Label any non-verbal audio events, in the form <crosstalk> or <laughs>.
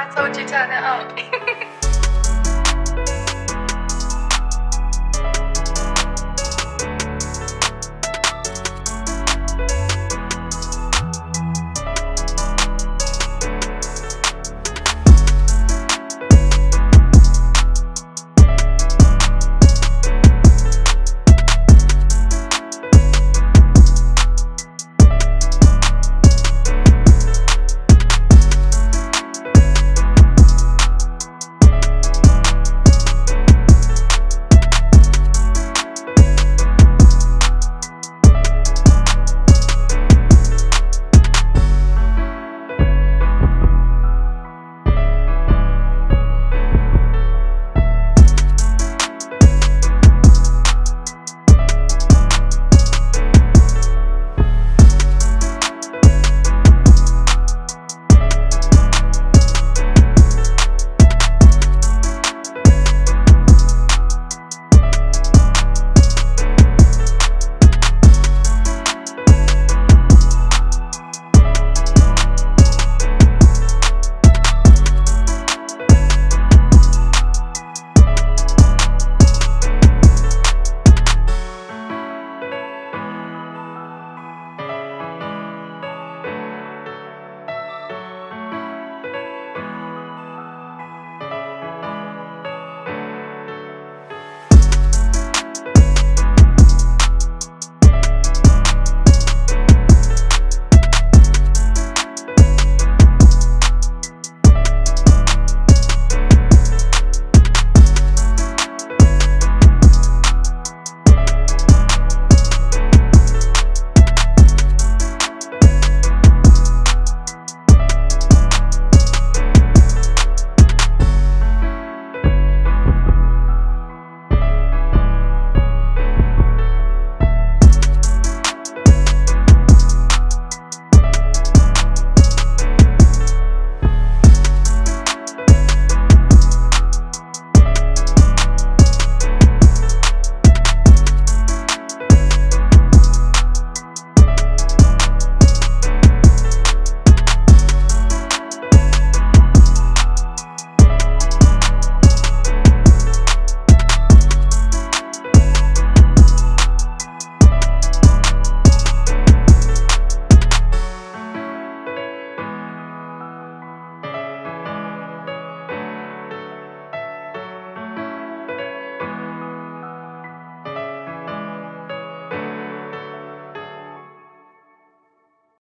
I told you turn it up. <laughs>